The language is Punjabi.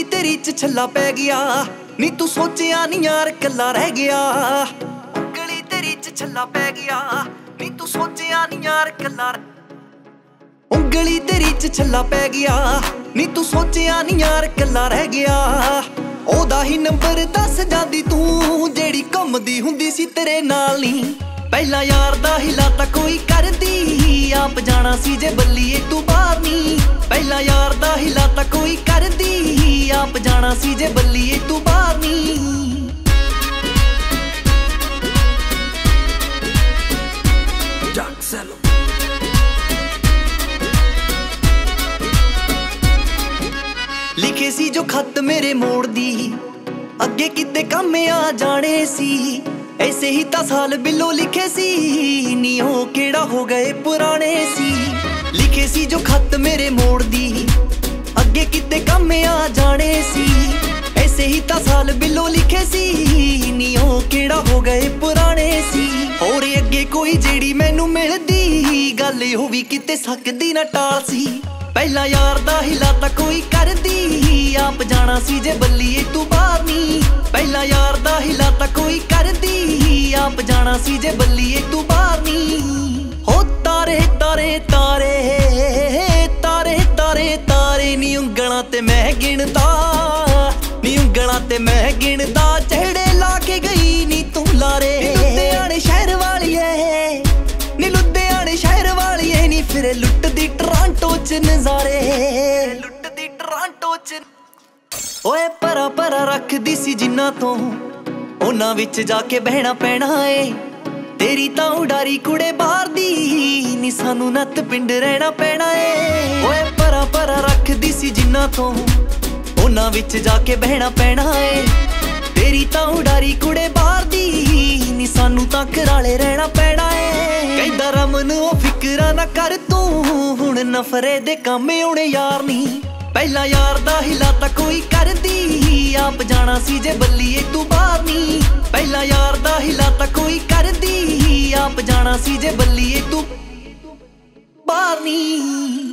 ਤੇਰੀ ਚ ਛੱਲਾ ਪੈ ਗਿਆ। ਨੀ ਤੂੰ ਸੋਚਿਆ ਨੀ ਯਾਰ ਕੱਲਾ ਰਹਿ ਗਿਆ। ਉਂਗਲੀ ਤੇਰੀ ਚ ਛੱਲਾ ਪੈ ਗਿਆ। ਨੀ ਤੂੰ ਸੋਚਿਆ ਨੀ ਯਾਰ ਕੱਲਾ ਉਂਗਲੀ ਤੇਰੀ ਚ ਛੱਲਾ ਪੈ ਗਿਆ। ਨੀ ਤੂੰ ਸੋਚਿਆ ਨੀ ਯਾਰ ਕੱਲਾ ਰਹਿ ਗਿਆ। ਉਹਦਾ ਹੀ ਨੰਬਰ ਦੱਸ ਜਾਂਦੀ ਤੂੰ, ਜਿਹੜੀ ਘੁੰਮਦੀ ਹੁੰਦੀ ਸੀ ਤੇਰੇ ਨਾਲ ਨਹੀਂ ਪਹਿਲਾ ਯਾਰ ਦਾ ਹਿਲਾ ਤਾਂ ਕੋਈ ਕਰਦੀ, ਆਪ ਜਾਣਾ ਸੀ ਜੇ ਬੱਲੀਏ ਤੂੰ ਬਾਹਰ ਨਹੀਂ ਪਹਿਲਾ ਯਾਰ ਦਾ ਹਿਲਾ ਤਾਂ ਕੋਈ ਜਾਣਾ ਸੀ ਜੇ ਬੱਲੀਏ ਤੂੰ ਬਾਹਰ ਨਹੀਂ Jack Sello. ਲਿਖੇ ਸੀ ਜੋ ਖੱਤ ਮੇਰੇ ਮੋੜ ਦੀ। ਅੱਗੇ ਕਿਤੇ ਕੰਮ ਆ ਜਾਣੇ ਸੀ। ਐਸੇ ਹੀ ਤਾਂ ਸਾਲ ਬਿੱਲੋ ਲਿਖੇ ਸੀ। ਨੀ ਉਹ ਕਿਹੜਾ ਹੋ ਗਏ ਪੁਰਾਣੇ ਸੀ। ਲਿਖੇ ਸੀ ਜੋ ਖੱਤ ਮੇਰੇ ਮੋੜ ਦੀ। ਅੱਗੇ ਕਿਤੇ ਕੰਮ ਆ ਜਾਣੇ ਸੀ। ਐਸੇ ਹੀ ਤਾਂ ਸਾਲ ਬਿੱਲੋ ਲਿਖੇ ਸੀ। ਨੀ ਉਹ ਕਿਹੜਾ ਹੋ ਗਏ ਪੁਰਾਣੇ ਸੀ। ਹੋਰ ਅੱਗੇ ਕੋਈ ਜਿਹੜੀ ਮੈਨੂੰ ਮਿਲਦੀ। ਗੱਲ ਉਹ ਵੀ ਕਿਤੇ ਸਕਦੀ ਨਾ ਟਾਲ ਸੀ। ਪਹਿਲਾ ਯਾਰ ਦਾ ਹਿਲਾ ਤਾਂ ਕੋਈ ਕਰਦੀ। ਆਪ ਜਾਣਾ ਸੀ ਜੇ ਬੱਲੀਏ ਤੂੰ ਬਾਹਰ ਨਹੀਂ ਪਹਿਲਾ ਯਾਰ ਦਾ ਹਿਲਾ ਤਾਂ ਕੋਈ ਕਰਦੀ। ਆਪ ਜਾਣਾ ਸੀ ਜੇ ਬੱਲੀਏ ਤੂੰ ਬਾਹਰ ਨਹੀਂ ਹੋ ਤਾਰੇ ਤਾਰੇ ਤਾਰੇ ਤਾਰੇ ਤਾਰੇ ਤਾਰੇ ਨੀ ਉਂਗਲਾਂ ਤੇ ਮੈਂ ਗਿਣਦਾ। ਨੀ ਤੇ ਮੈਂ ਗਿਣਦਾ ਚਿਹੜੇ ਲਾ ਕੇ ਗਈ ਨੀ ਤੂੰ ਲਾਰੇ। ਲੁਧਿਆਣੇ ਸ਼ਹਿਰ ਵਾਲੀਏ ਨੀ ਲੁਧਿਆਣੇ ਸ਼ਹਿਰ ਵਾਲੀਏ ਨੀ ਫਿਰ ਲੁੱਟਦੀ ਟਰਾਂਟੋ ਚ ਨਜ਼ਾਰੇ। ਲੁੱਟਦੀ ਟਰਾਂਟੋ ਚ ਓਏ ਪਰਾ ਪਰਾ ਰੱਖਦੀ ਸੀ ਜਿੰਨਾ ਤੋਂ ਉਹਨਾਂ ਵਿੱਚ ਜਾ ਕੇ ਬਹਿਣਾ ਪੈਣਾ ਏ। ਤੇਰੀ ਤਾਂ ਉਡਾਰੀ ਕੁੜੇ ਬਾਹਰ ਦੀ ਨੀ ਸਾਨੂੰ ਨੱਤ ਪਿੰਡ ਰਹਿਣਾ ਪੈਣਾ ਏ। ਓਏ ਪਰਾ ਪਰਾ ਰੱਖਦੀ ਸੀ ਜਿੰਨਾ ਤੋਂ ਉਹਨਾਂ ਵਿੱਚ ਜਾ ਕੇ ਬਹਿਣਾ ਪੈਣਾ ਏ। ਤੇਰੀ ਤਾਂ ਉਡਾਰੀ ਕੁੜੇ ਬਾਹਰ ਦੀ ਨੀ, ਸਾਨੂੰ ਤਾਂ ਘਰਾਲੇ ਰਹਿਣਾ ਪੈਣਾ ਏ। ਕਹਿੰਦਾ ਰਮਨ, ਉਹ ਫਿਕਰਾਂ ਨਾ ਕਰ ਤੂੰ, ਹੁਣ ਨਫਰੇ ਦੇ ਕੰਮ ਆਉਣੇ ਯਾਰ ਨਹੀਂ ਪਹਿਲਾ ਯਾਰ ਦਾ ਹਿਲਾ ਤਾਂ ਕੋਈ ਕਰਦੀ, ਆਪ ਜਾਣਾ ਸੀ ਜੇ ਬੱਲੀਏ ਤੂੰ ਬਾਹਰ ਨਹੀਂ ਪਹਿਲਾ ਯਾਰ ਦਾ ਹਿਲਾ ਤਾਂ ਕੋਈ ਕਰਦੀ, ਆਪ ਜਾਣਾ ਸੀ ਜੇ ਬੱਲੀਏ ਤੂੰ ਬਾਹਰ ਨਹੀਂ